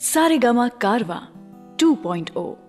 सारेगामा कारवा 2.0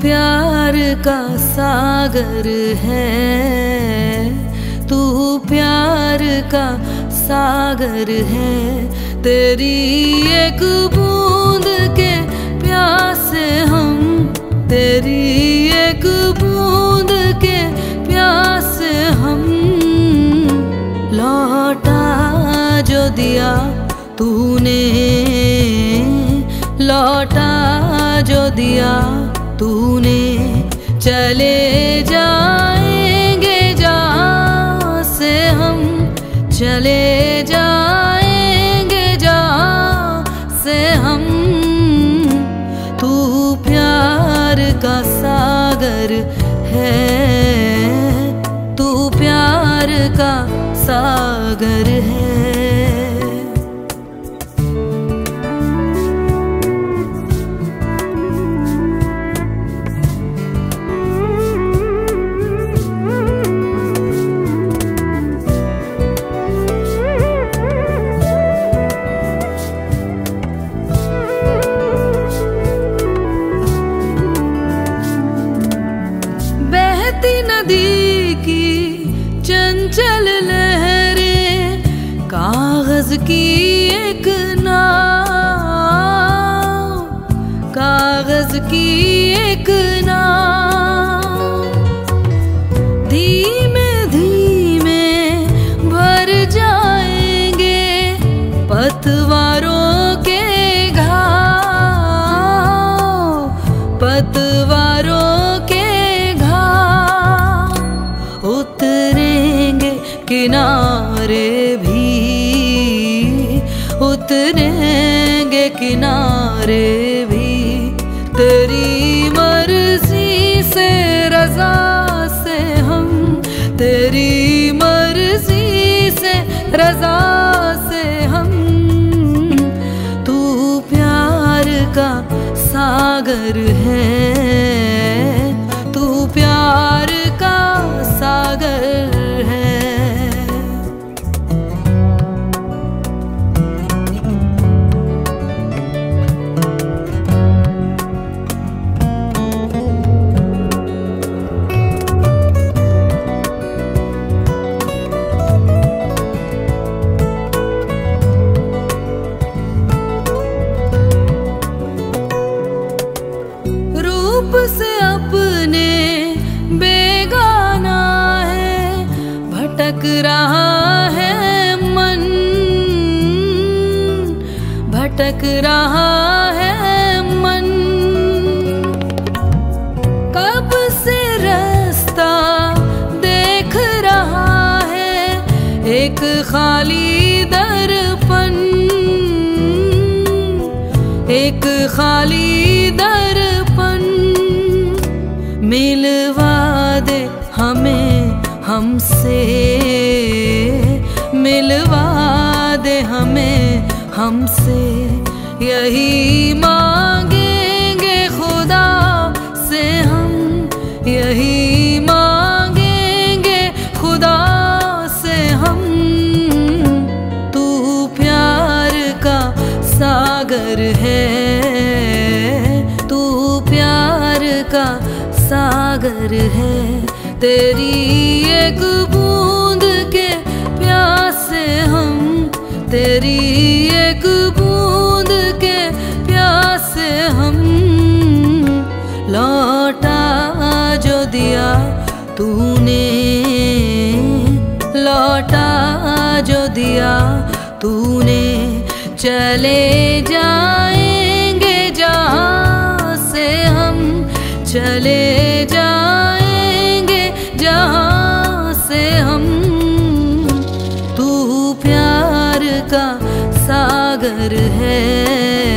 प्यार का सागर है। तू प्यार का सागर है। तेरी एक बूंद के प्यासे हम, तेरी एक बूंद के प्यासे हम। लौटा जो दिया तूने, लौटा जो दिया तूने चले जाएँगे जहाँ से हम चले जाएँगे, जहाँ से हम। तू प्यार का सागर है, तू प्यार का सागर है। की एक नाव कागज़ की एक नाव। उतरेंगे किनारे भी। तेरी मर्ज़ी से, रजा से हम, तेरी मर्ज़ी से, रजा से हम। तू प्यार का सागर है भटक रहा है मन, भटक रहा है मन। कब से रास्ता देख रहा है एक खाली दर्पण? एक खाली दर्पण। मिलवा दे हमें हमसे। मिलवा दे हमें हमसे। यही मांगेंगे खुदा से हम। यही मांगेंगे खुदा से हम। तू प्यार का सागर है। तू प्यार का सागर है। तेरी एक बूंद हम, तेरी एक बूंद के प्यासे हम। लौटा जो दिया तूने, लौटा जो दिया तूने, चले जाएँगे जहाँ से हम, चले जाएँगे है।